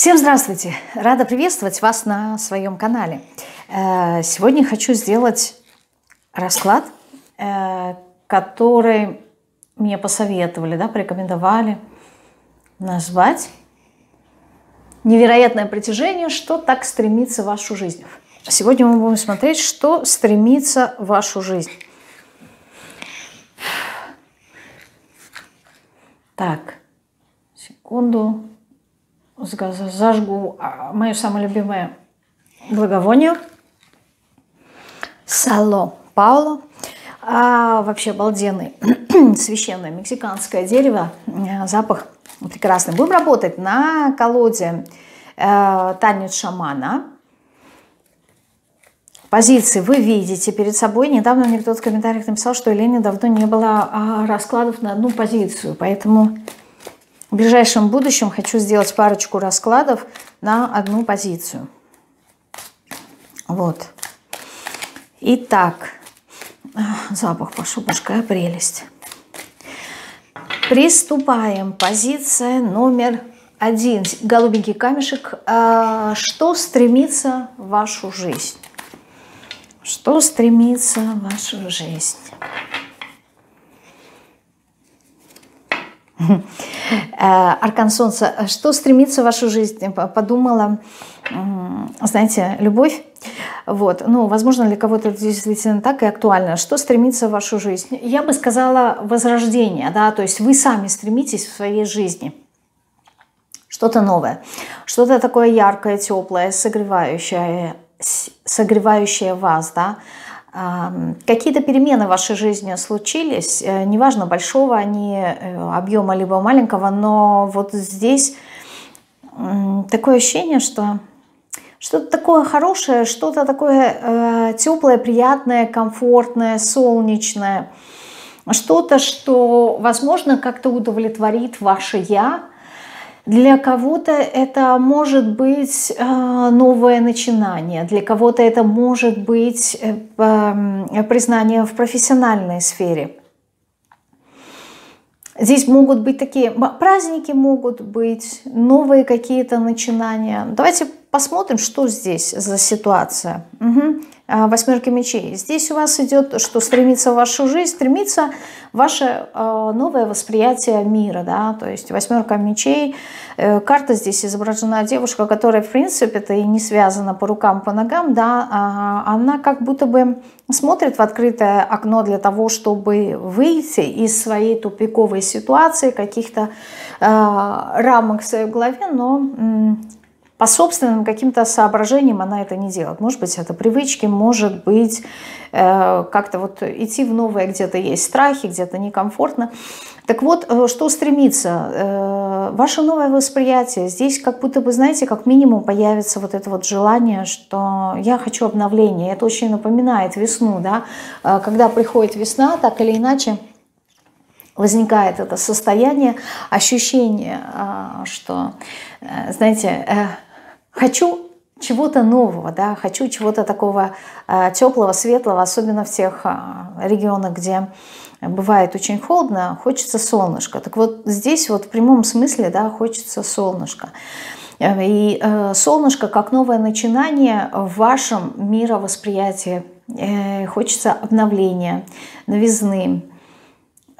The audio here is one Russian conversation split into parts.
Всем здравствуйте! Рада приветствовать вас на своем канале. Э, сегодня хочу сделать расклад, э, который мне посоветовали, да, порекомендовали назвать «Невероятное притяжение. Что так стремится в вашу жизнь?» Сегодня мы будем смотреть, что стремится в вашу жизнь. Так, секунду зажгу а, мое самое любимое благовоние. Сало Пауло. А, вообще обалденный священное мексиканское дерево. Э, запах прекрасный. Будем работать на колоде э, танец шамана. Позиции вы видите перед собой. Недавно мне кто-то в комментариях написал, что Елене давно не было а, раскладов на одну позицию. Поэтому в ближайшем будущем хочу сделать парочку раскладов на одну позицию. Вот. Итак, запах пошел, мужская прелесть. Приступаем. Позиция номер один. Голубенький камешек. А, что стремится в вашу жизнь? Что стремится в вашу жизнь? Э, Аркан Солнца, что стремится в вашу жизнь? Подумала, знаете, любовь. Вот. Ну, возможно, для кого-то это действительно так и актуально. Что стремится в вашу жизнь? Я бы сказала возрождение, да, то есть вы сами стремитесь в своей жизни. Что-то новое, что-то такое яркое, теплое, согревающее, согревающее вас, да, Какие-то перемены в вашей жизни случились, э, неважно, большого они э, объема, либо маленького, но вот здесь такое ощущение, что что-то такое хорошее, что-то такое э, теплое, приятное, комфортное, солнечное, что-то, что, возможно, как-то удовлетворит ваше «я», для кого-то это может быть э, новое начинание, для кого-то это может быть э, признание в профессиональной сфере. Здесь могут быть такие праздники, могут быть новые какие-то начинания. Давайте посмотрим, что здесь за ситуация. Угу. Восьмерки мечей. Здесь у вас идет, что стремится в вашу жизнь, стремится ваше э, новое восприятие мира. Да? То есть восьмерка мечей. Э, карта здесь изображена девушка, которая, в принципе, это и не связана по рукам, по ногам. Да? А она как будто бы смотрит в открытое окно для того, чтобы выйти из своей тупиковой ситуации, каких-то рамок в своей голове, но по собственным каким-то соображениям она это не делает. Может быть, это привычки, может быть, э, как-то вот идти в новое, где-то есть страхи, где-то некомфортно. Так вот, э, что стремится? Э, ваше новое восприятие. Здесь как будто бы, знаете, как минимум появится вот это вот желание, что я хочу обновления. Это очень напоминает весну, да? Когда приходит весна, так или иначе, возникает это состояние, ощущение, что, знаете, Хочу чего-то нового, да, хочу чего-то такого э, теплого, светлого, особенно в тех э, регионах, где бывает очень холодно, хочется солнышко. Так вот здесь вот в прямом смысле, да, хочется солнышко. И э, солнышко как новое начинание в вашем мировосприятии. Э, хочется обновления, новизны.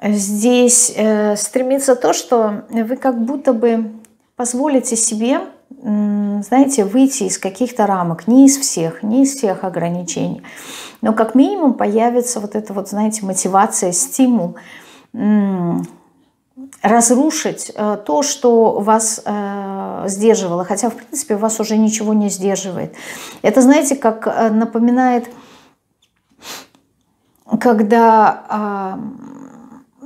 Здесь э, стремится то, что вы как будто бы позволите себе знаете, выйти из каких-то рамок, не из всех, не из всех ограничений, но как минимум появится вот эта вот, знаете, мотивация, стимул разрушить э, то, что вас э, сдерживало, хотя, в принципе, вас уже ничего не сдерживает. Это, знаете, как э, напоминает, когда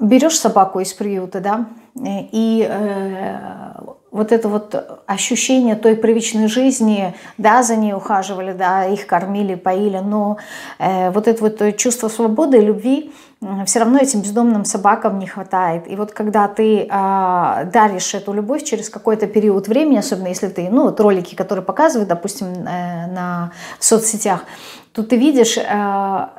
э, берешь собаку из приюта, да, и э, вот это вот ощущение той привычной жизни, да, за ней ухаживали, да, их кормили, поили, но э, вот это вот чувство свободы, любви э, все равно этим бездомным собакам не хватает. И вот когда ты э, даришь эту любовь через какой-то период времени, особенно если ты, ну, вот ролики, которые показывают, допустим, э, на в соцсетях, то ты видишь, э,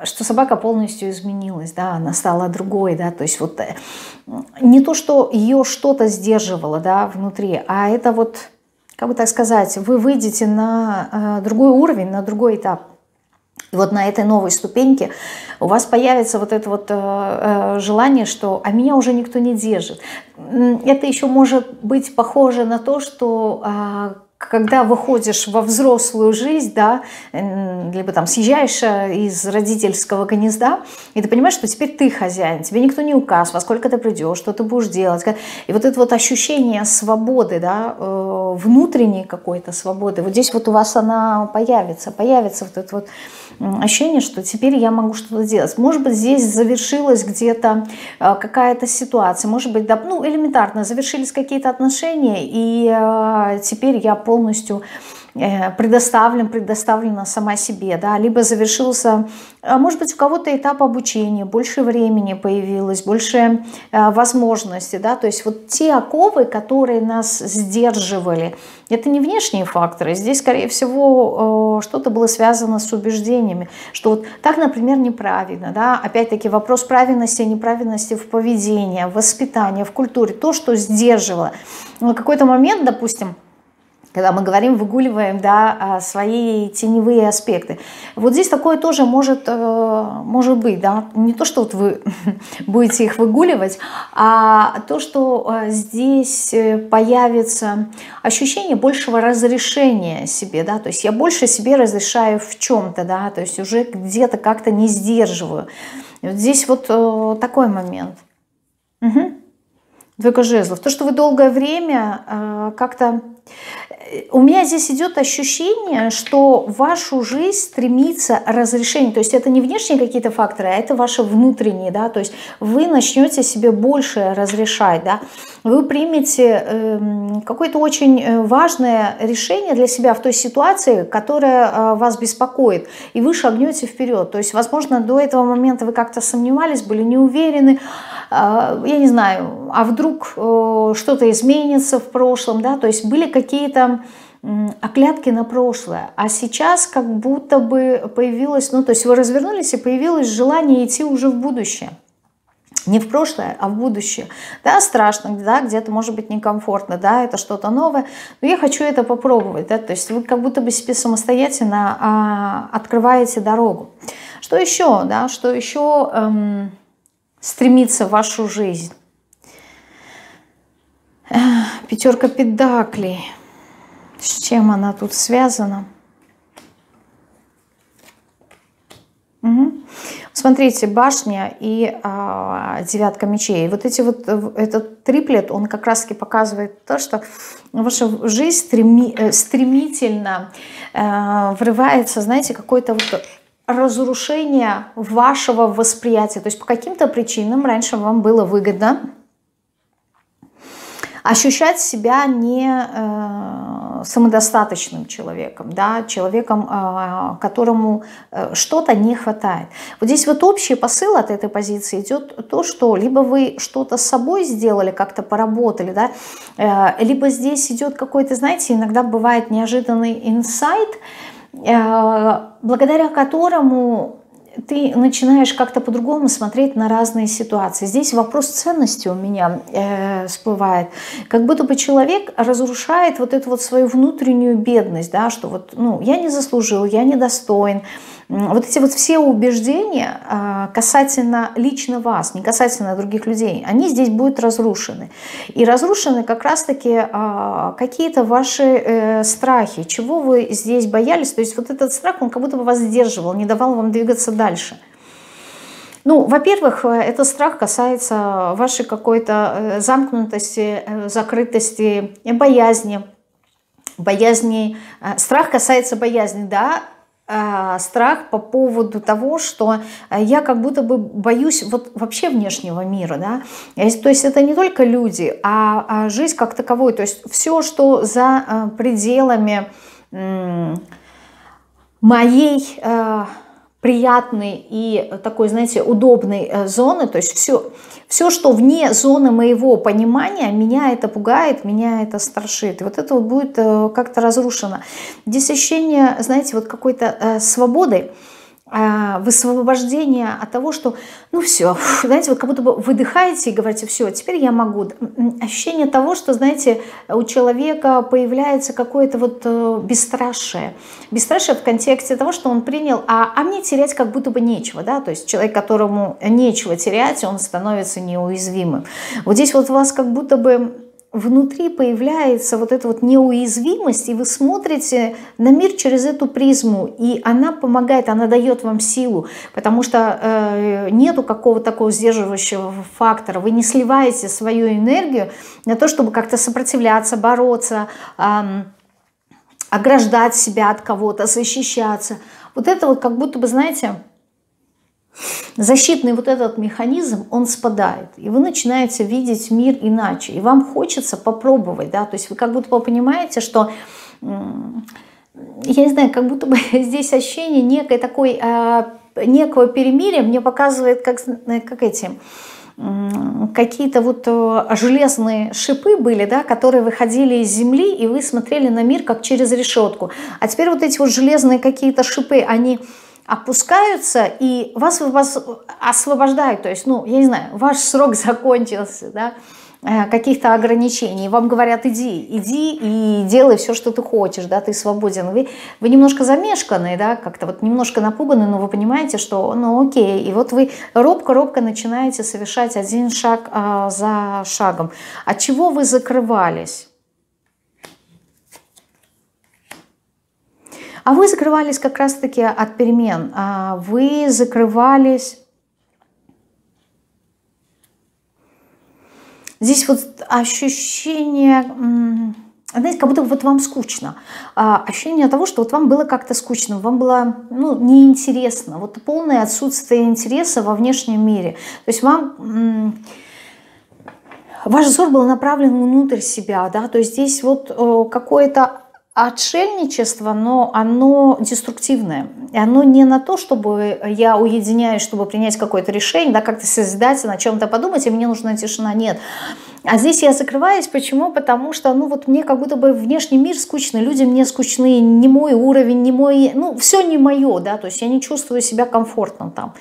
что собака полностью изменилась, да, она стала другой, да, то есть вот э, не то, что ее что-то сдерживало, да, внутри, а это вот как бы так сказать, вы выйдете на другой уровень, на другой этап. И вот на этой новой ступеньке у вас появится вот это вот э, желание, что «а меня уже никто не держит». Это еще может быть похоже на то, что э, когда выходишь во взрослую жизнь, да, либо там съезжаешь э, из родительского гнезда, и ты понимаешь, что теперь ты хозяин, тебе никто не указ, во сколько ты придешь, что ты будешь делать. И вот это вот ощущение свободы, да, э, внутренней какой-то свободы, вот здесь вот у вас она появится, появится вот это вот ощущение, что теперь я могу что-то делать. Может быть, здесь завершилась где-то э, какая-то ситуация, может быть, да, ну, элементарно, завершились какие-то отношения, и теперь я полностью э, предоставлен, предоставлена сама себе, да, либо завершился, а может быть, у кого-то этап обучения, больше времени появилось, больше э, возможностей, да, то есть вот те оковы, которые нас сдерживали, это не внешние факторы, здесь, скорее всего, что-то было связано с убеждениями, что вот так, например, неправильно, да, опять-таки вопрос правильности и неправильности в поведении, в воспитании, в культуре, то, что сдерживало. На какой-то момент, допустим, когда мы говорим, выгуливаем да, а, свои теневые аспекты. Вот здесь такое тоже может, э, может быть. Да? Не то, что вот вы будете их выгуливать, а то, что э, здесь э, появится ощущение большего разрешения себе. Да? То есть я больше себе разрешаю в чем-то, да? то есть уже где-то как-то не сдерживаю. вот здесь вот такой момент. Угу. Двойка жезлов. То, что вы долгое время как-то у меня здесь идет ощущение, что вашу жизнь стремится разрешение. То есть это не внешние какие-то факторы, а это ваши внутренние. Да? То есть вы начнете себе больше разрешать. Да? Вы примете э, какое-то очень э, важное решение для себя в той ситуации, которая э, вас беспокоит. И вы шагнете вперед. То есть, возможно, до этого момента вы как-то сомневались, были не уверены. Э, я не знаю, а вдруг э, что-то изменится в прошлом. Да? То есть были какие-то оклятки на прошлое, а сейчас как будто бы появилось, ну то есть вы развернулись и появилось желание идти уже в будущее. Не в прошлое, а в будущее. Да, страшно, да, где-то может быть некомфортно, да, это что-то новое, но я хочу это попробовать, да, то есть вы как будто бы себе самостоятельно а, открываете дорогу. Что еще, да, что еще эм, стремится в вашу жизнь? Пятерка педаклей. С чем она тут связана? Угу. Смотрите, башня и а, девятка мечей. Вот эти вот, этот триплет, он как раз таки показывает то, что ваша жизнь стреми, э, стремительно э, врывается, знаете, какое-то вот разрушение вашего восприятия. То есть по каким-то причинам раньше вам было выгодно ощущать себя не э, самодостаточным человеком, да, человеком, э, которому э, что-то не хватает. Вот здесь вот общий посыл от этой позиции идет то, что либо вы что-то с собой сделали, как-то поработали, да, э, либо здесь идет какой-то, знаете, иногда бывает неожиданный инсайт, э, благодаря которому ты начинаешь как-то по-другому смотреть на разные ситуации. Здесь вопрос ценности у меня э, всплывает. Как будто бы человек разрушает вот эту вот свою внутреннюю бедность, да, что вот, ну, я не заслужил, я недостоин, вот эти вот все убеждения а, касательно лично вас, не касательно других людей, они здесь будут разрушены. И разрушены как раз-таки а, какие-то ваши э, страхи, чего вы здесь боялись. То есть вот этот страх, он как будто бы вас сдерживал, не давал вам двигаться дальше. Ну, во-первых, этот страх касается вашей какой-то э, замкнутости, э, закрытости, боязни, боязни. Страх касается боязни, да, страх по поводу того, что э, я как будто бы боюсь вот вообще внешнего мира, да, то есть это не только люди, а, а жизнь как таковой, то есть все, что за э, пределами моей э, приятной и такой, знаете, удобной э, зоны, то есть все, все, что вне зоны моего понимания, меня это пугает, меня это страшит. И вот это вот будет э, как-то разрушено. Здесь ощущение, знаете, вот какой-то э, свободы, высвобождение от того, что, ну все, знаете, вот как будто бы выдыхаете и говорите, все, теперь я могу. Ощущение того, что, знаете, у человека появляется какое-то вот э, бесстрашие. Бесстрашие в контексте того, что он принял, а, а мне терять как будто бы нечего, да, то есть человек, которому нечего терять, он становится неуязвимым. Вот здесь вот у вас как будто бы внутри появляется вот эта вот неуязвимость, и вы смотрите на мир через эту призму, и она помогает, она дает вам силу, потому что э, нету какого-то такого сдерживающего фактора, вы не сливаете свою энергию на то, чтобы как-то сопротивляться, бороться, э, ограждать себя от кого-то, защищаться. Вот это вот как будто бы, знаете, защитный вот этот механизм, он спадает, и вы начинаете видеть мир иначе, и вам хочется попробовать, да, то есть вы как будто бы понимаете, что, я не знаю, как будто бы здесь ощущение некой такой, а, некого перемирия мне показывает, как, как эти, какие-то вот э, железные шипы были, да, которые выходили из земли, и вы смотрели на мир как через решетку. А теперь вот эти вот железные какие-то шипы, они опускаются и вас, освобождают. То есть, ну, я не знаю, ваш срок закончился, да, э, каких-то ограничений. Вам говорят, иди, иди и делай все, что ты хочешь, да, ты свободен. Вы, вы немножко замешканы, да, как-то вот немножко напуганы, но вы понимаете, что, ну, окей. И вот вы робко-робко начинаете совершать один шаг а, за шагом. От чего вы закрывались? А вы закрывались как раз-таки от перемен. А вы закрывались... Здесь вот ощущение, знаете, как будто вот вам скучно. А, ощущение того, что вот вам было как-то скучно, вам было ну, неинтересно. Вот полное отсутствие интереса во внешнем мире. То есть вам ваш взор был направлен внутрь себя, да, то есть здесь вот какое-то отшельничество, но оно деструктивное. И оно не на то, чтобы я уединяюсь, чтобы принять какое-то решение, да, как-то созидательно, о чем-то подумать, и мне нужна тишина. Нет. А здесь я закрываюсь. Почему? Потому что, ну вот мне как будто бы внешний мир скучный, люди мне скучны, не мой уровень, не мой, ну все не мое, да, то есть я не чувствую себя комфортно там.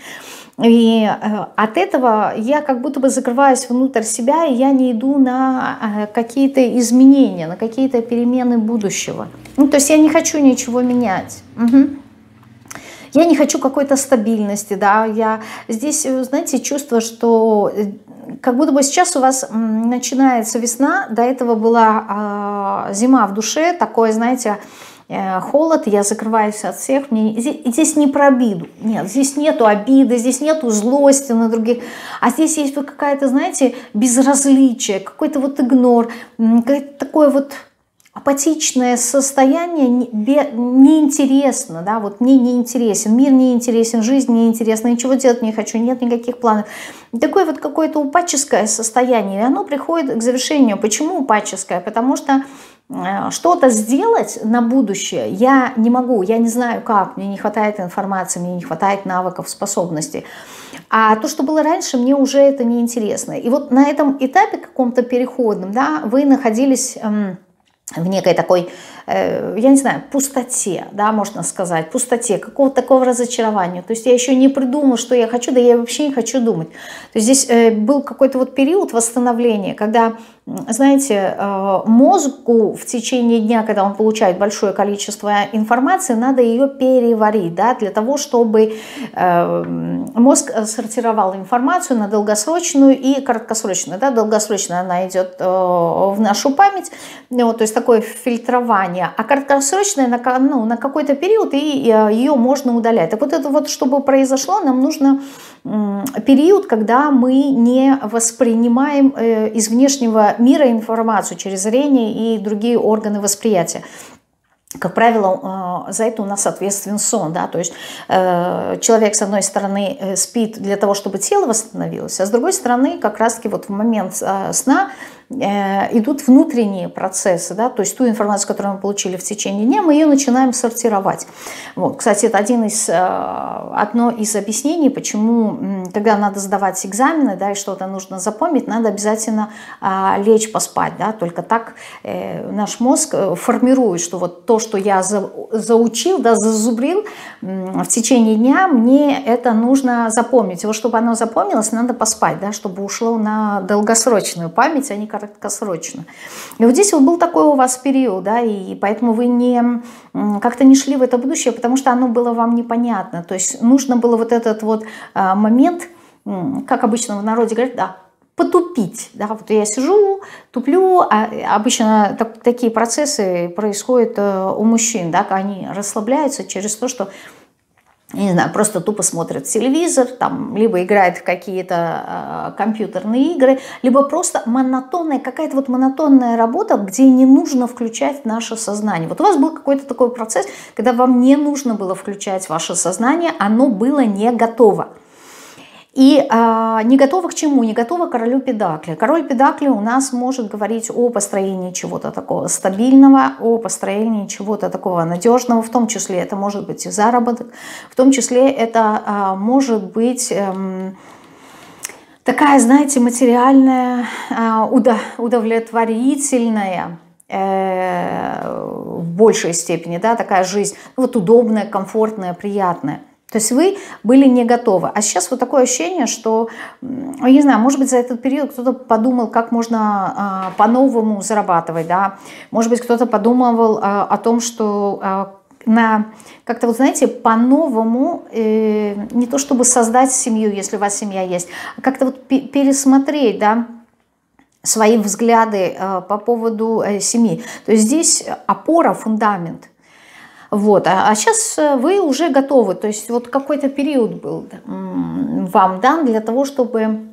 И э, от этого я как будто бы закрываюсь внутрь себя, и я не иду на э, какие-то изменения, на какие-то перемены будущего. Ну, то есть я не хочу ничего менять. Угу. Я не хочу какой-то стабильности, да, я здесь, э, знаете, чувство, что как будто бы сейчас у вас начинается весна, до этого была э, зима в душе, такое, знаете, холод, я закрываюсь от всех. Мне, здесь, здесь не про обиду. Нет, здесь нету обиды, здесь нету злости на других. А здесь есть вот какая-то, знаете, безразличие, какой-то вот игнор, такое вот апатичное состояние неинтересно, да, вот мне не интересен, мир не интересен, жизнь не интересна, ничего делать не хочу, нет никаких планов. Такое вот какое-то упадческое состояние, и оно приходит к завершению. Почему упадческое? Потому что Э, что-то сделать на будущее я не могу, я не знаю как, мне не хватает информации, мне не хватает навыков, способностей. А то, что было раньше, мне уже это не интересно. И вот на этом этапе каком-то переходном, да, вы находились эм, в некой такой, э, я не знаю, пустоте, да, можно сказать, пустоте, какого-то такого разочарования. То есть я еще не придумала, что я хочу, да я вообще не хочу думать. То есть здесь э, был какой-то вот период восстановления, когда, знаете, э, мозгу в течение дня, когда он получает большое количество информации, надо ее переварить, да, для того, чтобы мозг сортировал информацию на долгосрочную и краткосрочную. Да, долгосрочная она идет в нашу память, вот, то есть такое фильтрование, а краткосрочное на, ну, на какой-то период, и ее можно удалять. Так вот это вот, чтобы произошло, нам нужно период, когда мы не воспринимаем э, из внешнего мира информацию через зрение и другие органы восприятия как правило, э, за это у нас ответственен сон, да, то есть э, человек с одной стороны спит для того, чтобы тело восстановилось, а с другой стороны, как раз-таки вот в момент сна идут внутренние процессы, да, то есть ту информацию, которую мы получили в течение дня, мы ее начинаем сортировать. Вот, кстати, это один из, э, одно из объяснений, почему, когда надо сдавать экзамены, да, и что-то нужно запомнить, надо обязательно э, лечь поспать, да, только так э, наш мозг э, формирует, что вот то, что я за, заучил, да, зазубрил э, в течение дня, мне это нужно запомнить. Вот чтобы оно запомнилось, надо поспать, да, чтобы ушло на долгосрочную память, а не краткосрочную. И вот здесь вот был такой у вас период, да, и поэтому вы не как-то не шли в это будущее, потому что оно было вам непонятно. То есть нужно было вот этот вот а, момент, как обычно в народе говорят, да, потупить. Да? Вот я сижу, туплю, а обычно так, такие процессы происходят э, у мужчин, да, они расслабляются через то, что не знаю, просто тупо смотрят телевизор, там, либо играют в какие-то э, компьютерные игры, либо просто монотонная, какая-то вот монотонная работа, где не нужно включать наше сознание. Вот у вас был какой-то такой процесс, когда вам не нужно было включать ваше сознание, оно было не готово. И а, не готова к чему? Не готова к королю Педакли. Король Педакли у нас может говорить о построении чего-то такого стабильного, о построении чего-то такого надежного, в том числе это может быть и заработок, в том числе это а, может быть... Эм, такая, знаете, материальная, а, удовлетворительная, э, в большей степени, да, такая жизнь, ну, вот удобная, комфортная, приятная. То есть вы были не готовы. А сейчас вот такое ощущение, что, не знаю, может быть, за этот период кто-то подумал, как можно а, по-новому зарабатывать, да. Может быть, кто-то подумывал а, о том, что а, на как-то вот знаете по-новому э, не то чтобы создать семью, если у вас семья есть, а как-то вот пересмотреть, да, свои взгляды э, по поводу э, семьи. То есть здесь опора, фундамент – вот. А, а сейчас э, вы уже готовы, то есть вот какой-то период был вам дан для того, чтобы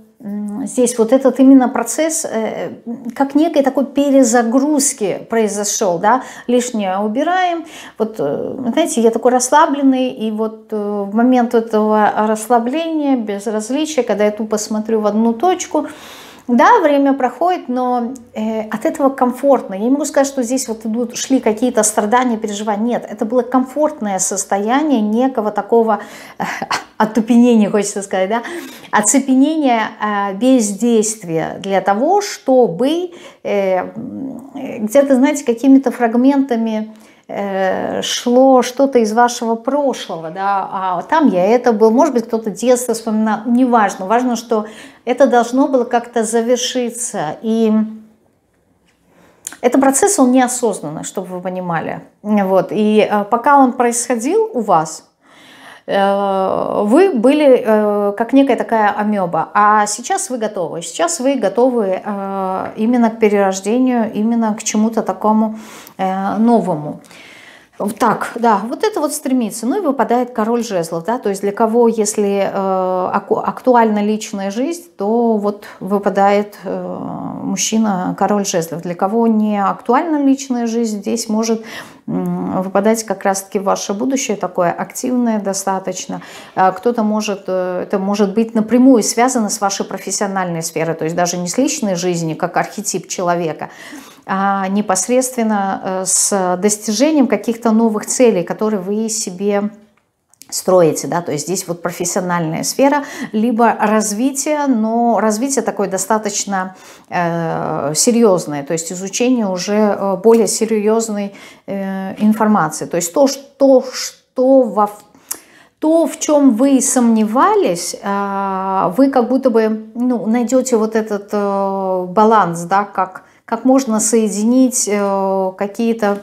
здесь вот этот именно процесс, э, как некой такой перезагрузки произошел, да, лишнее убираем, вот, э, знаете, я такой расслабленный, и вот в момент этого расслабления, безразличия, когда я тупо смотрю в одну точку, да, время проходит, но э, от этого комфортно. Я не могу сказать, что здесь вот идут, шли какие-то страдания, переживания. Нет, это было комфортное состояние некого такого э, оттупенения, хочется сказать, да, оцепенения э, бездействия для того, чтобы э, где-то, знаете, какими-то фрагментами Э, шло что-то из вашего прошлого, да, а там я это был, может быть, кто-то детство вспоминал, неважно, важно, что это должно было как-то завершиться, и это процесс, он неосознанный, чтобы вы понимали, вот, и э, пока он происходил у вас, Э, вы были э, как некая такая амеба, а сейчас вы готовы. Сейчас вы готовы э, именно к перерождению, именно к чему-то такому новому. Так, да, вот это вот стремится. Ну и выпадает король жезлов, да, то есть для кого, если э, актуальна личная жизнь, то вот выпадает э, мужчина король жезлов. Для кого не актуальна личная жизнь, здесь может выпадать как раз-таки ваше будущее, такое активное достаточно. А кто-то может, э, это может быть напрямую связано с вашей профессиональной сферой, то есть даже не с личной жизнью, как архетип человека, а непосредственно э, с достижением каких-то новых целей, которые вы себе строите, да, то есть здесь вот профессиональная сфера, либо развитие, но развитие такое достаточно э, серьезное, то есть изучение уже э, более серьезной э, информации, то есть то, что, что во то, в чем вы сомневались, э, вы как будто бы ну, найдете вот этот э, баланс, да, как как можно соединить какие-то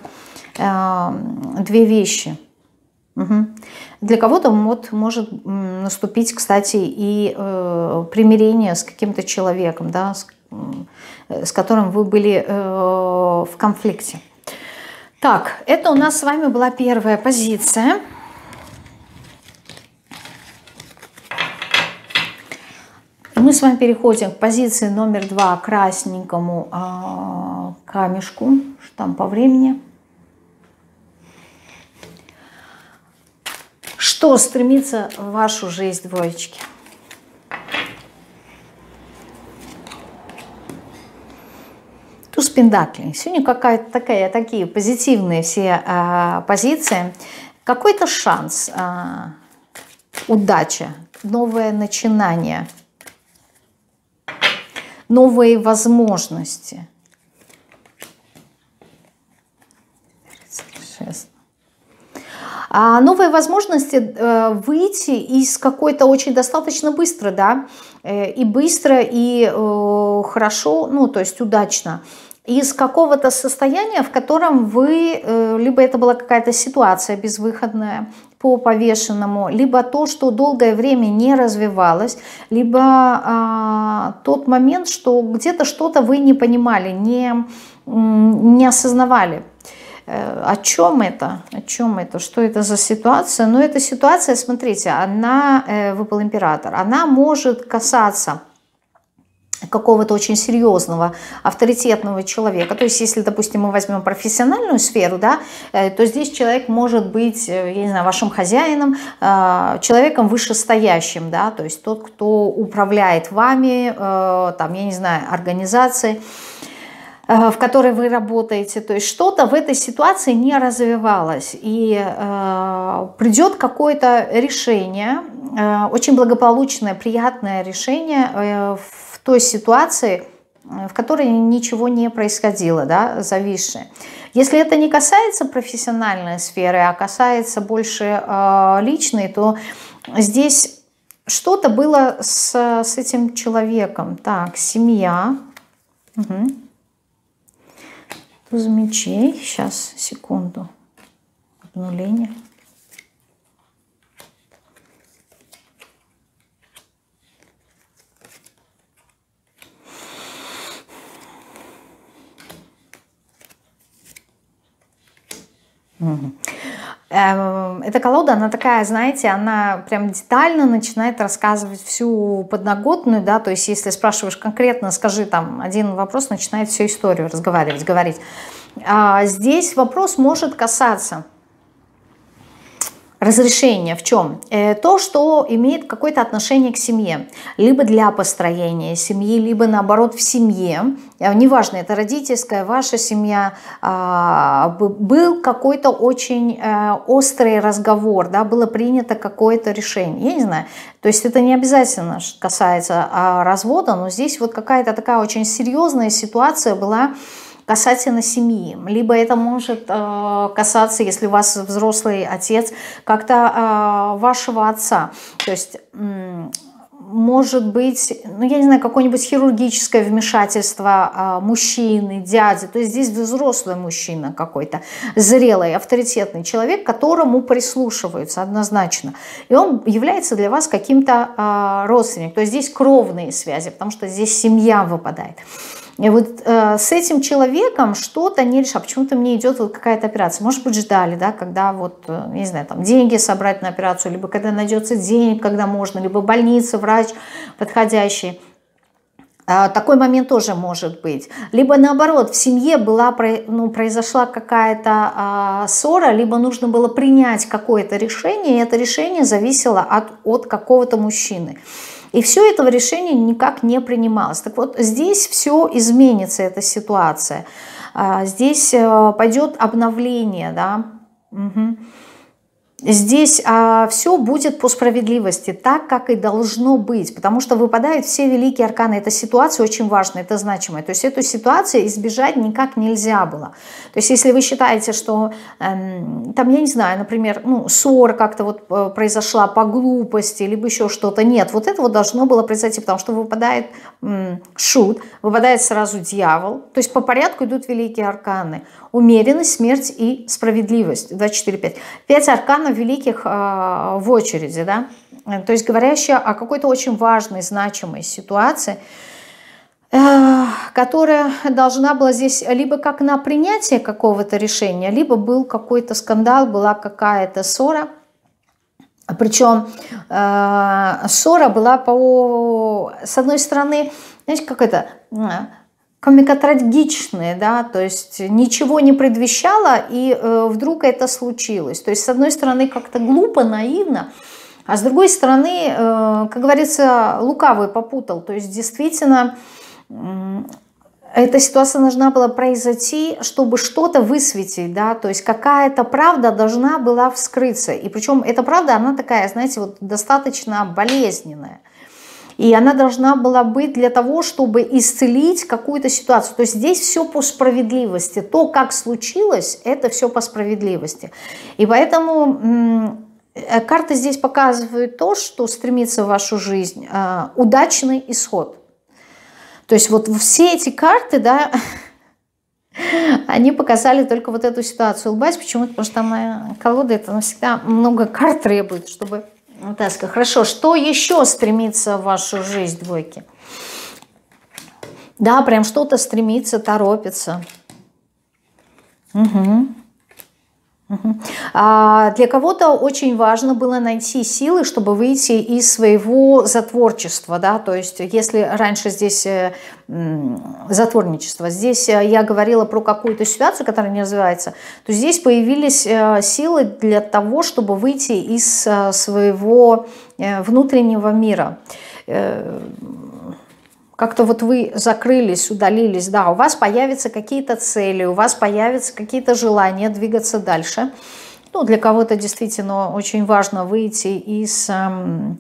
две вещи. Угу. Для кого-то вот может наступить, кстати, и э, примирение с каким-то человеком, да, с, с которым вы были в конфликте. Так, это у нас с вами была первая позиция. Мы с вами переходим к позиции номер два, красненькому э, камешку, там по времени. Что стремится в вашу жизнь, двоечки? Пендаклей. Сегодня какая-то такая, такие позитивные все а, позиции. Какой-то шанс, а, удача, новое начинание, новые возможности. А новые возможности э, выйти из какой-то очень достаточно быстро, да, э, и быстро, и э, хорошо, ну, то есть удачно из какого-то состояния, в котором вы, либо это была какая-то ситуация безвыходная по повешенному, либо то, что долгое время не развивалось, либо а, тот момент, что где-то что-то вы не понимали, не, не осознавали. Э, о чем это? О чем это? Что это за ситуация? Ну, эта ситуация, смотрите, она, э, выпал император, она может касаться какого-то очень серьезного, авторитетного человека. То есть, если, допустим, мы возьмем профессиональную сферу, да, э, то здесь человек может быть, я не знаю, вашим хозяином, человеком вышестоящим, да, то есть тот, кто управляет вами, там, я не знаю, организацией, в которой вы работаете. То есть что-то в этой ситуации не развивалось. И э, придет какое-то решение, э, очень благополучное, приятное решение э, в той ситуации, э, в которой ничего не происходило, да, зависшее. Если это не касается профессиональной сферы, а касается больше э, личной, то здесь что-то было с, с этим человеком. Так, семья. Угу. Туз мечей. Сейчас, секунду. Обнуление. Угу. Эта колода, она такая, знаете, она прям детально начинает рассказывать всю подноготную, да, то есть если спрашиваешь конкретно, скажи там один вопрос, начинает всю историю разговаривать, говорить. А здесь вопрос может касаться Разрешение в чем? Э, то, что имеет какое-то отношение к семье. Либо для построения семьи, либо наоборот в семье. Э, неважно, это родительская, ваша семья. А, был какой-то очень э, острый разговор, да, было принято какое-то решение. Я не знаю. То есть это не обязательно касается а, развода, но здесь вот какая-то такая очень серьезная ситуация была касательно семьи. Либо это может э, касаться, если у вас взрослый отец, как-то э, вашего отца. То есть может быть, ну я не знаю, какое-нибудь хирургическое вмешательство а, мужчины, дяди. То есть здесь взрослый мужчина какой-то, зрелый, авторитетный человек, которому прислушиваются однозначно. И он является для вас каким-то а, родственником. То есть здесь кровные связи, потому что здесь семья выпадает. И вот э, с этим человеком что-то не решал. Почему-то мне идет вот какая-то операция. Может быть, ждали, да, когда вот, э, не знаю, там деньги собрать на операцию, либо когда найдется денег, когда можно, либо больница, врач подходящий. Э, такой момент тоже может быть. Либо наоборот, в семье была, ну, произошла какая-то э, ссора, либо нужно было принять какое-то решение, и это решение зависело от, от какого-то мужчины. И все этого решения никак не принималось. Так вот, здесь все изменится, эта ситуация. А, здесь э, пойдет обновление, да, угу. Здесь а, все будет по справедливости, так, как и должно быть, потому что выпадают все великие арканы. Эта ситуация очень важная, это значимая. То есть эту ситуацию избежать никак нельзя было. То есть если вы считаете, что эм, там, я не знаю, например, ну, ссора как-то вот э, произошла по глупости, либо еще что-то, нет, вот это вот должно было произойти, потому что выпадает эм, шут, выпадает сразу дьявол. То есть по порядку идут великие арканы. Умеренность, смерть и справедливость. 2, 4, 5. Пять арканов самых великих а, в очереди, да, то есть говорящая о какой-то очень важной, значимой ситуации, э, которая должна была здесь либо как на принятие какого-то решения, либо был какой-то скандал, была какая-то ссора. Причем э, ссора была по, с одной стороны, знаете, как это, комикотрагичные, да, то есть ничего не предвещало, и э, вдруг это случилось. То есть, с одной стороны, как-то глупо, наивно, а с другой стороны, э, как говорится, лукавый попутал. То есть, действительно, эта ситуация должна была произойти, чтобы что-то высветить, да, то есть какая-то правда должна была вскрыться. И причем эта правда, она такая, знаете, вот достаточно болезненная. И она должна была быть для того, чтобы исцелить какую-то ситуацию. То есть здесь все по справедливости. То, как случилось, это все по справедливости. И поэтому э, карты здесь показывают то, что стремится в вашу жизнь. Э, удачный исход. То есть вот все эти карты, да, они показали только вот эту ситуацию. Улыбаюсь почему-то, потому что моя колода это навсегда много карт требует, чтобы Таска, хорошо. Что еще стремится в вашу жизнь, двойки? Да, прям что-то стремится, торопится. Угу. А для кого-то очень важно было найти силы, чтобы выйти из своего затворчества, да, то есть если раньше здесь э, затворничество, здесь э, я говорила про какую-то ситуацию, которая не развивается, то здесь появились э, силы для того, чтобы выйти из своего внутреннего мира как-то вот вы закрылись, удалились, да, у вас появятся какие-то цели, у вас появятся какие-то желания двигаться дальше. Ну, для кого-то действительно очень важно выйти из эм,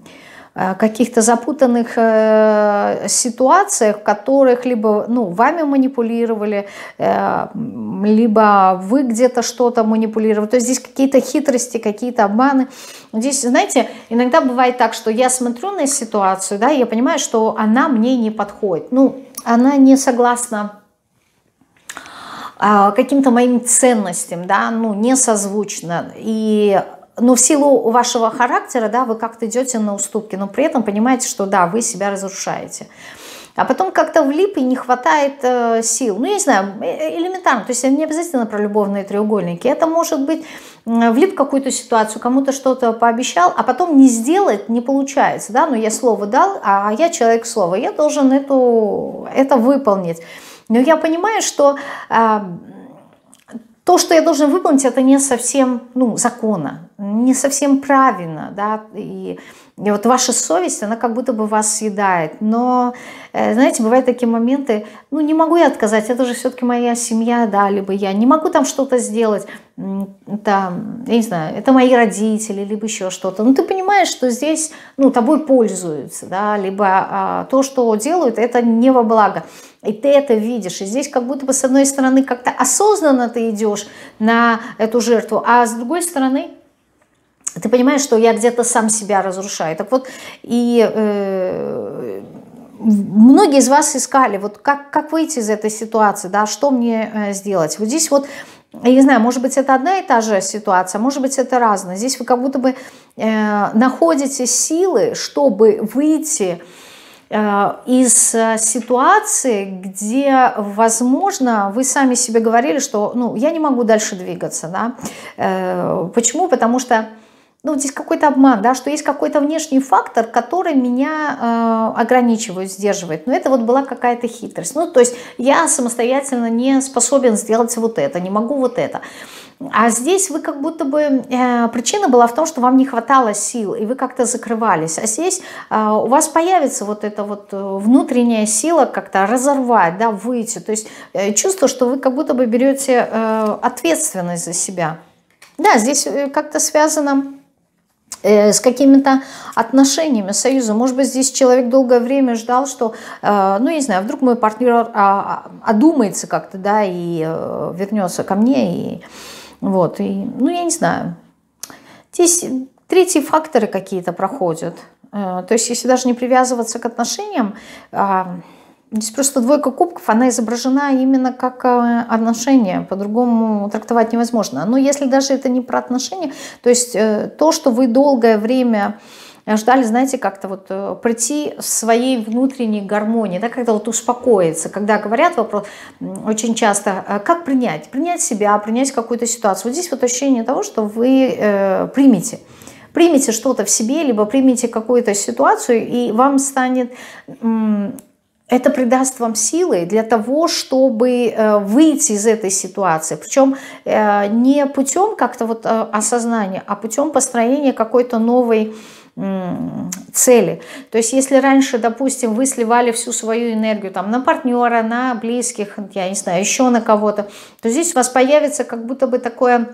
каких-то запутанных э, ситуациях, в которых либо ну, вами манипулировали, э, либо вы где-то что-то манипулировали. То есть здесь какие-то хитрости, какие-то обманы. Здесь, знаете, иногда бывает так, что я смотрю на ситуацию, да, и я понимаю, что она мне не подходит. Ну, она не согласна каким-то моим ценностям, да, ну, не созвучно. И но в силу вашего характера, да, вы как-то идете на уступки, но при этом понимаете, что да, вы себя разрушаете. А потом как-то влип и не хватает э, сил. Ну, я не знаю, э, э, элементарно. То есть не обязательно про любовные треугольники. Это может быть влип в какую-то ситуацию, кому-то что-то пообещал, а потом не сделать не получается. Да? Но я слово дал, а я человек слова. Я должен эту, это выполнить. Но я понимаю, что... Э, то, что я должен выполнить, это не совсем ну, законно, не совсем правильно, да, и, и вот ваша совесть, она как будто бы вас съедает, но, э, знаете, бывают такие моменты, ну, не могу я отказать, это же все-таки моя семья, да, либо я не могу там что-то сделать, это, я не знаю, это мои родители, либо еще что-то, ну, ты понимаешь, что здесь, ну, тобой пользуются, да, либо а, то, что делают, это не во благо, и ты это видишь. И здесь как будто бы с одной стороны как-то осознанно ты идешь на эту жертву, а с другой стороны ты понимаешь, что я где-то сам себя разрушаю. Так вот, и э, многие из вас искали, вот как, как выйти из этой ситуации, да, что мне э, сделать. Вот здесь вот я не знаю, может быть, это одна и та же ситуация, может быть, это разное. Здесь вы как будто бы э, находите силы, чтобы выйти Э, из э, ситуации, где, возможно, вы сами себе говорили, что ну, я не могу дальше двигаться. Да? Э, почему? Потому что ну, здесь какой-то обман, да, что есть какой-то внешний фактор, который меня э, ограничивает, сдерживает. Но это вот была какая-то хитрость. Ну, то есть я самостоятельно не способен сделать вот это, не могу вот это. А здесь вы как будто бы, э, причина была в том, что вам не хватало сил, и вы как-то закрывались. А здесь э, у вас появится вот эта вот э, внутренняя сила как-то разорвать, да, выйти. То есть э, чувство, что вы как будто бы берете э, ответственность за себя. Да, здесь э, как-то связано с какими-то отношениями, союзом. Может быть, здесь человек долгое время ждал, что, э, ну, я не знаю, вдруг мой партнер а, одумается как-то, да, и вернется ко мне, и вот, и, ну, я не знаю. Здесь третьи факторы какие-то проходят. Э, то есть, если даже не привязываться к отношениям, а, здесь просто двойка кубков, она изображена именно как э, отношения, по-другому трактовать невозможно. Но если даже это не про отношения, то есть э, то, что вы долгое время ждали, знаете, как-то вот э, прийти в своей внутренней гармонии, да, когда вот успокоиться, когда говорят вопрос очень часто, как принять, принять себя, принять какую-то ситуацию. Вот здесь вот ощущение того, что вы э, примете, примите что-то в себе, либо примите какую-то ситуацию, и вам станет это придаст вам силы для того, чтобы э, выйти из этой ситуации. Причем не путем как-то вот осознания, а путем построения какой-то новой цели. То есть если раньше, допустим, вы сливали всю свою энергию там, на партнера, на близких, я не знаю, еще на кого-то, то здесь у вас появится как будто бы такое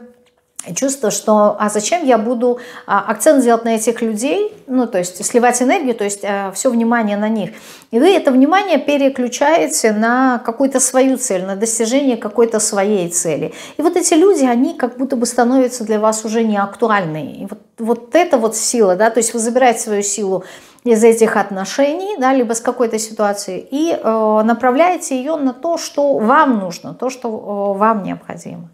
чувство, что а зачем я буду а, акцент делать на этих людей, ну, то есть сливать энергию, то есть а, все внимание на них. И вы это внимание переключаете на какую-то свою цель, на достижение какой-то своей цели. И вот эти люди, они как будто бы становятся для вас уже не актуальны. И вот, вот это вот сила, да, то есть вы забираете свою силу из этих отношений, да, либо с какой-то ситуации, и э, направляете ее на то, что вам нужно, то, что э, вам необходимо.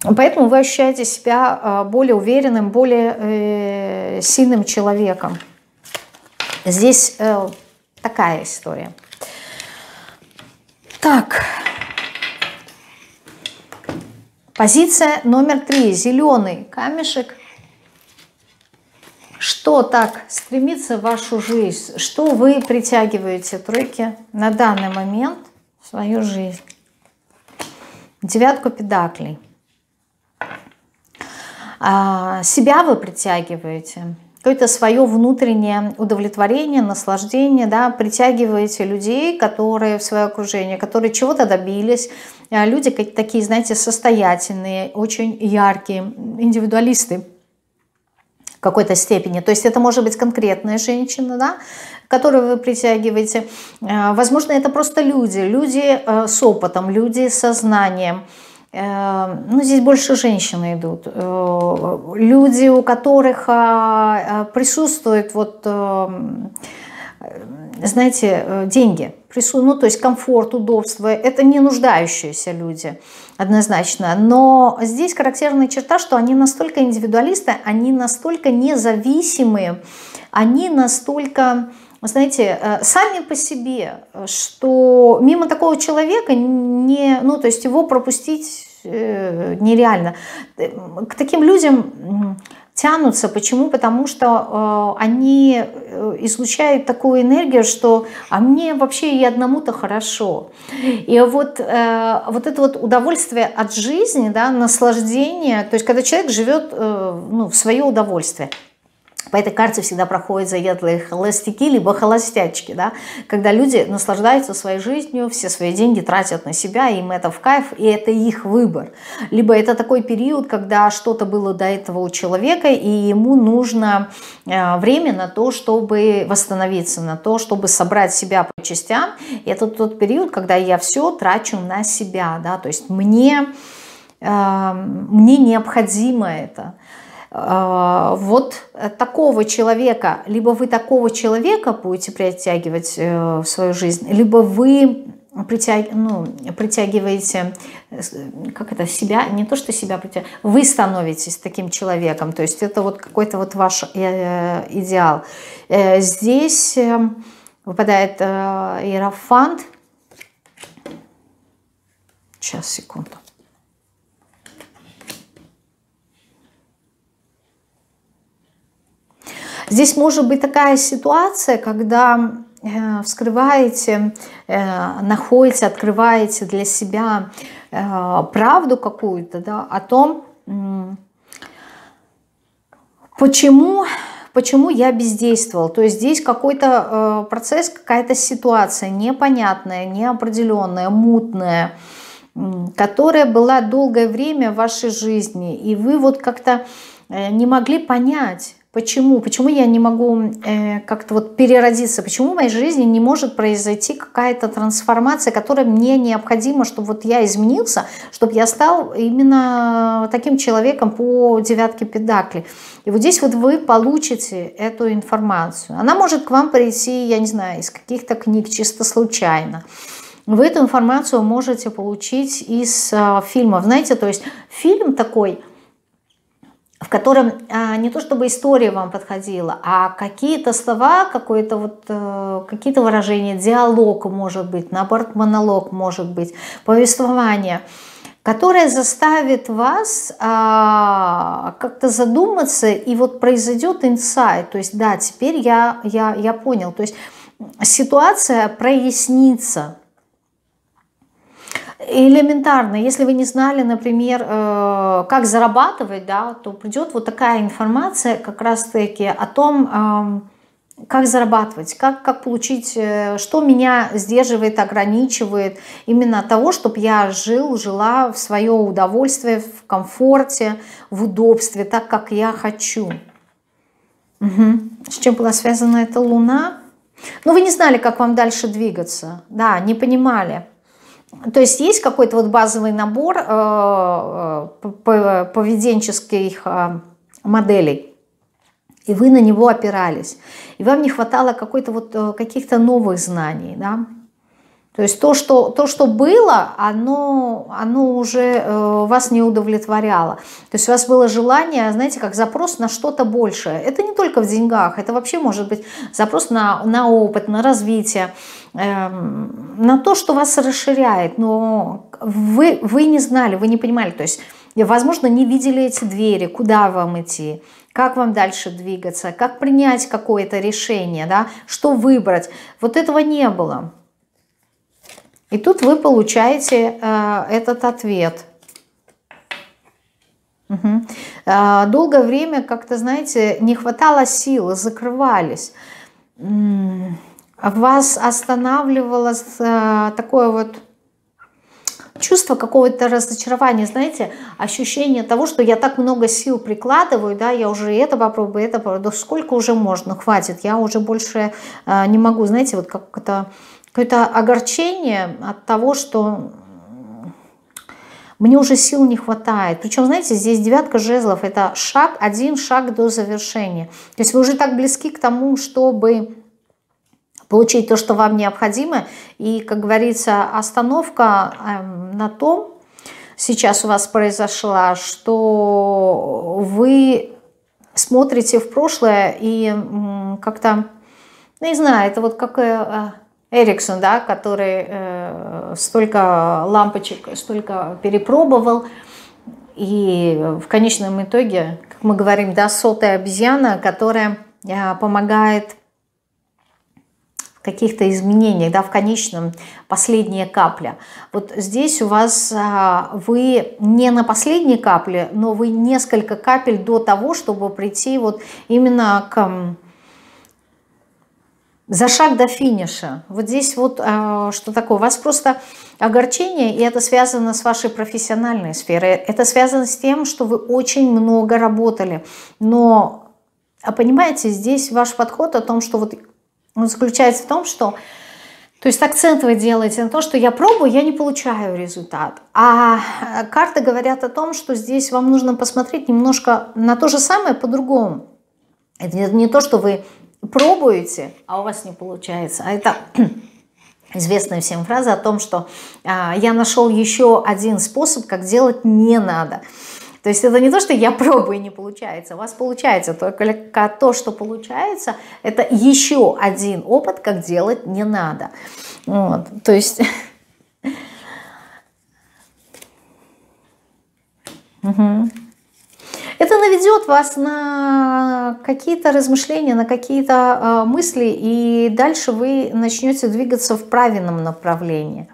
Поэтому вы ощущаете себя а, более уверенным, более э, сильным человеком. Здесь э, такая история. Так. Позиция номер три. Зеленый камешек. Что так стремится в вашу жизнь? Что вы притягиваете тройки на данный момент в свою жизнь? Девятку педаклей. А, себя вы притягиваете, какое-то свое внутреннее удовлетворение, наслаждение, да, притягиваете людей, которые в свое окружение, которые чего-то добились, а, люди такие, знаете, состоятельные, очень яркие, индивидуалисты в какой-то степени. То есть это может быть конкретная женщина, да, которую вы притягиваете. А, возможно, это просто люди, люди с опытом, люди со знанием, ну, здесь больше женщины идут, э, люди, у которых а, а, присутствует вот, эм, знаете, э, деньги, ну, то есть комфорт, удобство, это не нуждающиеся люди, однозначно. Но здесь характерная черта, что они настолько индивидуалисты, они настолько независимые, они настолько знаете, э, сами по себе, что мимо такого человека не, ну, то есть его пропустить э, нереально. К таким людям тянутся. Почему? Потому что э, они излучают такую энергию, что а мне вообще и одному-то хорошо. И вот, э, вот это вот удовольствие от жизни, да, наслаждение, то есть когда человек живет э, ну, в свое удовольствие – по этой карте всегда проходят заедлые холостяки, либо холостячки, да, когда люди наслаждаются своей жизнью, все свои деньги тратят на себя, им это в кайф, и это их выбор. Либо это такой период, когда что-то было до этого у человека, и ему нужно э, время на то, чтобы восстановиться, на то, чтобы собрать себя по частям. И это тот период, когда я все трачу на себя, да, то есть мне, э, мне необходимо это. А, вот такого человека, либо вы такого человека будете притягивать э, в свою жизнь, либо вы притяг, ну, притягиваете, э, как это, себя, не то, что себя притягиваете, вы становитесь таким человеком, то есть это вот какой-то вот ваш э, идеал. Здесь выпадает иерофант, сейчас, секунду. Здесь может быть такая ситуация, когда э, вскрываете, э, находите, открываете для себя э, правду какую-то да, о том, почему, почему я бездействовал. То есть здесь какой-то процесс, какая-то ситуация непонятная, неопределенная, мутная, которая была долгое время в вашей жизни, и вы вот как-то не могли понять, Почему? Почему я не могу э, как-то вот переродиться? Почему в моей жизни не может произойти какая-то трансформация, которая мне необходима, чтобы вот я изменился, чтобы я стал именно таким человеком по девятке педакли? И вот здесь вот вы получите эту информацию. Она может к вам прийти, я не знаю, из каких-то книг чисто случайно. Вы эту информацию можете получить из э, фильмов. Знаете, то есть фильм такой – в котором а, не то чтобы история вам подходила, а какие-то слова, какое-то вот, а, какие-то выражения, диалог может быть, наоборот монолог может быть, повествование, которое заставит вас а, как-то задуматься, и вот произойдет инсайт, то есть да, теперь я, я, я понял, то есть ситуация прояснится, Элементарно, если вы не знали, например, э, как зарабатывать, да, то придет вот такая информация как раз-таки о том, как зарабатывать, как, как получить, э, что меня сдерживает, ограничивает именно того, чтобы я жил, жила в свое удовольствие, в комфорте, в удобстве, так, как я хочу. Угу. С чем была связана эта луна? Ну, вы не знали, как вам дальше двигаться, да, не понимали. То есть есть какой-то вот базовый набор э, э, поведенческих э, моделей, и вы на него опирались. И вам не хватало какой-то вот каких-то новых знаний, да. То есть то, что, то, что было, оно, оно уже э, вас не удовлетворяло. То есть у вас было желание, знаете, как запрос на что-то большее. Это не только в деньгах, это вообще может быть запрос на, на опыт, на развитие, э, на то, что вас расширяет. Но вы, вы не знали, вы не понимали. То есть, возможно, не видели эти двери, куда вам идти как вам дальше двигаться, как принять какое-то решение, да, что выбрать. Вот этого не было. И тут вы получаете э, этот ответ. Угу. Э, долгое время, как-то, знаете, не хватало сил, закрывались. Вас останавливало э, такое вот чувство какого-то разочарования, знаете, ощущение того, что я так много сил прикладываю, да, я уже это попробую, это попробую, да сколько уже можно, хватит, я уже больше э, не могу, знаете, вот как это какое-то огорчение от того, что мне уже сил не хватает. Причем, знаете, здесь девятка жезлов, это шаг, один шаг до завершения. То есть вы уже так близки к тому, чтобы получить то, что вам необходимо. И, как говорится, остановка эм, на том сейчас у вас произошла, что вы смотрите в прошлое и как-то, не знаю, это вот как э, Эриксон, да, который э, столько лампочек, столько перепробовал, и в конечном итоге, как мы говорим, да, сотая обезьяна, которая э, помогает каких-то изменениях, да, в конечном последняя капля. Вот здесь у вас а, вы не на последней капле, но вы несколько капель до того, чтобы прийти вот именно к за шаг до финиша. Вот здесь вот а, что такое, у вас просто огорчение, и это связано с вашей профессиональной сферой. Это связано с тем, что вы очень много работали, но а понимаете, здесь ваш подход о том, что вот он заключается в том, что то есть акцент вы делаете на то, что я пробую, я не получаю результат. А карты говорят о том, что здесь вам нужно посмотреть немножко на то же самое по-другому. Это не то, что вы пробуете, а у вас не получается. А это известная всем фраза о том, что а, я нашел еще один способ, как делать не надо. То есть это не то, что я пробую и не получается, у вас получается, только то, что получается, это еще один опыт, как делать не надо. Вот, то есть... Это наведет вас на какие-то размышления, на какие-то э, мысли, и дальше вы начнете двигаться в правильном направлении.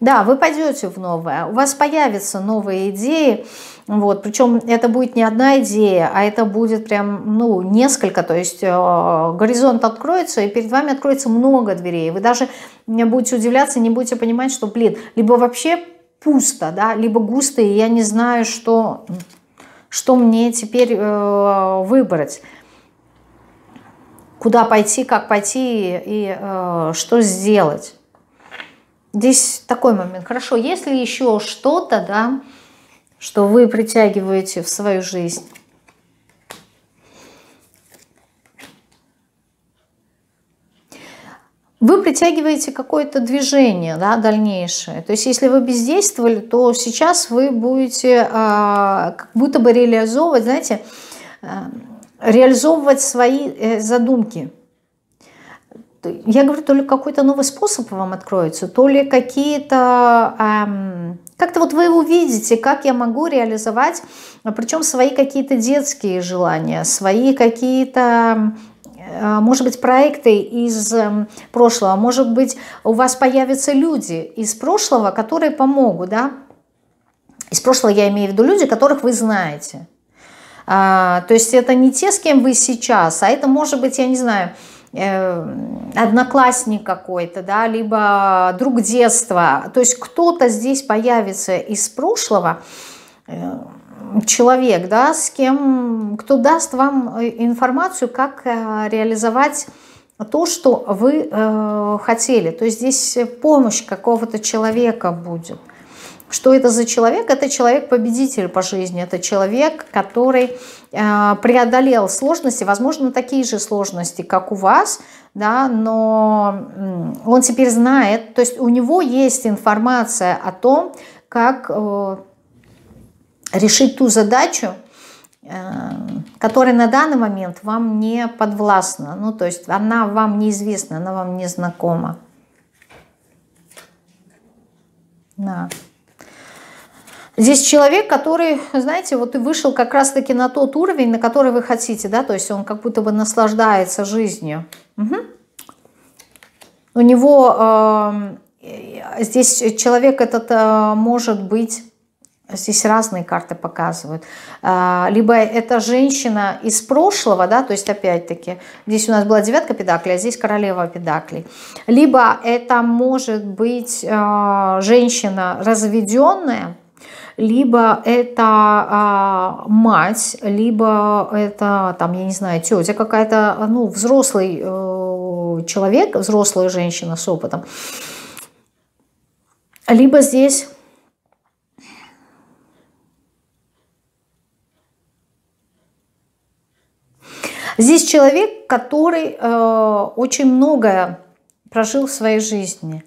Да, вы пойдете в новое, у вас появятся новые идеи, вот, причем это будет не одна идея, а это будет прям, ну, несколько, то есть э, горизонт откроется, и перед вами откроется много дверей. Вы даже будете удивляться, не будете понимать, что, блин, либо вообще пусто, да, либо густо, и я не знаю, что, что мне теперь э, выбрать. Куда пойти, как пойти и, э, что сделать. Здесь такой момент. Хорошо, если еще что-то, да, что вы притягиваете в свою жизнь, вы притягиваете какое-то движение да, дальнейшее. То есть если вы бездействовали, то сейчас вы будете а, как будто бы реализовывать, знаете, а, реализовывать свои э, задумки я говорю, то ли какой-то новый способ вам откроется, то ли какие-то... Эм, как-то вот вы увидите, как я могу реализовать, причем свои какие-то детские желания, свои какие-то может быть, проекты из эм, прошлого, может быть, у вас появятся люди из прошлого, которые помогут, да, из прошлого я имею в виду люди, которых вы знаете. А, то есть это не те, с кем вы сейчас, а это может быть, я не знаю, э, одноклассник какой-то, да, либо друг детства. То есть кто-то здесь появится из прошлого, э, человек, да, с кем, кто даст вам э, информацию, как э, реализовать то, что вы э, хотели. То есть здесь помощь какого-то человека будет. Что это за человек? Это человек-победитель по жизни, это человек, который преодолел сложности, возможно, такие же сложности, как у вас, да, но он теперь знает, то есть у него есть информация о том, как решить ту задачу, э, которая на данный момент вам не подвластна, ну, то есть она вам неизвестна, она вам не знакома. Да. Здесь человек, который, знаете, вот и вышел как раз-таки на тот уровень, на который вы хотите, да, то есть он как будто бы наслаждается жизнью. Угу. У него э, здесь человек этот э, может быть, здесь разные карты показывают, э, либо это женщина из прошлого, да, то есть опять-таки, здесь у нас была девятка педаклей, а здесь королева педаклей, либо это может быть э, женщина разведенная, либо это а, мать, либо это, там, я не знаю, тетя какая-то, ну, взрослый э, человек, взрослая женщина с опытом, либо здесь Здесь человек, который э, очень многое прожил в своей жизни.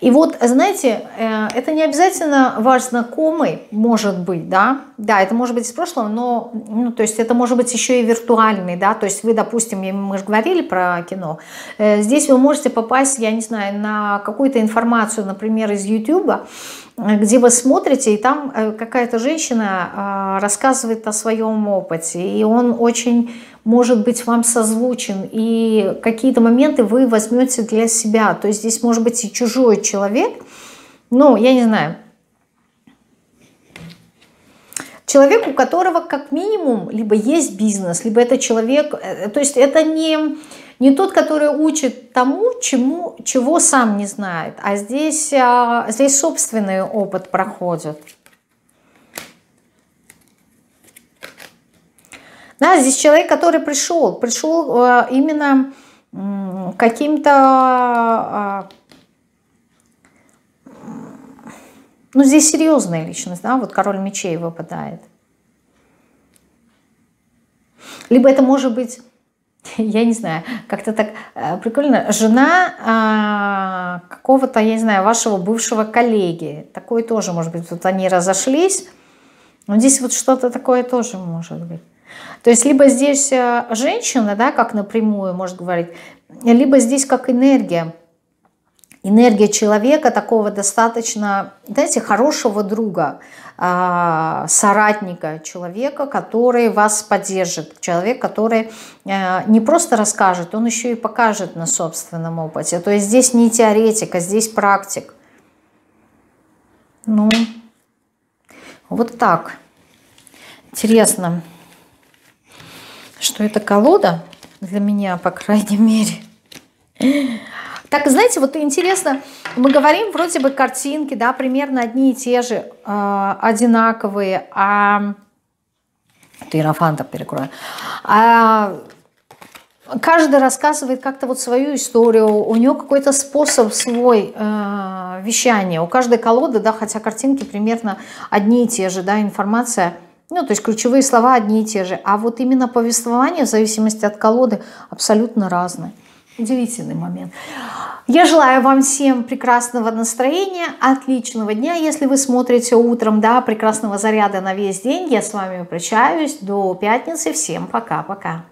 И вот, знаете, э, это не обязательно ваш знакомый может быть, да, да, это может быть из прошлого, но, ну, то есть это может быть еще и виртуальный, да, то есть вы, допустим, мы же говорили про кино, э, здесь вы можете попасть, я не знаю, на какую-то информацию, например, из YouTube, где вы смотрите, и там э, какая-то женщина а, рассказывает о своем опыте, и он очень может быть вам созвучен, и какие-то моменты вы возьмете для себя. То есть здесь может быть и чужой человек, ну, я не знаю, человек, у которого как минимум либо есть бизнес, либо это человек, э, то есть это не не тот, который учит тому, чему, чего сам не знает, а здесь, а, здесь собственный опыт проходит. Да, здесь человек, который пришел, пришел э, именно каким-то, а, ну здесь серьезная личность, да, вот король мечей выпадает. Либо это может быть я не знаю, как-то так э, прикольно, жена э, какого-то, я не знаю, вашего бывшего коллеги, такое тоже может быть, вот они разошлись, но здесь вот что-то такое тоже может быть. То есть либо здесь э, женщина, да, как напрямую может говорить, либо здесь как энергия, энергия человека такого достаточно, знаете, хорошего друга, а, соратника, человека, который вас поддержит, человек, который э, не просто расскажет, он еще и покажет на собственном опыте. То есть здесь не теоретик, а здесь практик. Ну, вот так. Интересно, что это колода для меня, по крайней мере. Так, знаете, вот интересно, мы говорим вроде бы картинки, да, примерно одни и те же, э, одинаковые, а... Ты иерофантом перекрою. А каждый рассказывает как-то вот свою историю, у него какой-то способ свой э, вещания. У каждой колоды, да, хотя картинки примерно одни и те же, да, информация, ну, то есть ключевые слова одни и те же, а вот именно повествование в зависимости от колоды абсолютно разное. Удивительный момент. Я желаю вам всем прекрасного настроения, отличного дня. Если вы смотрите утром, да, прекрасного заряда на весь день. Я с вами прощаюсь. До пятницы. Всем пока-пока.